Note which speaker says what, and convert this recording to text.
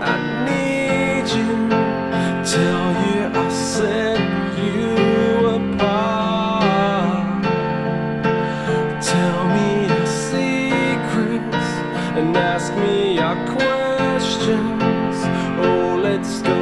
Speaker 1: I need you. Tell you I set you apart. Tell me your secrets and ask me your questions. Oh, let's go.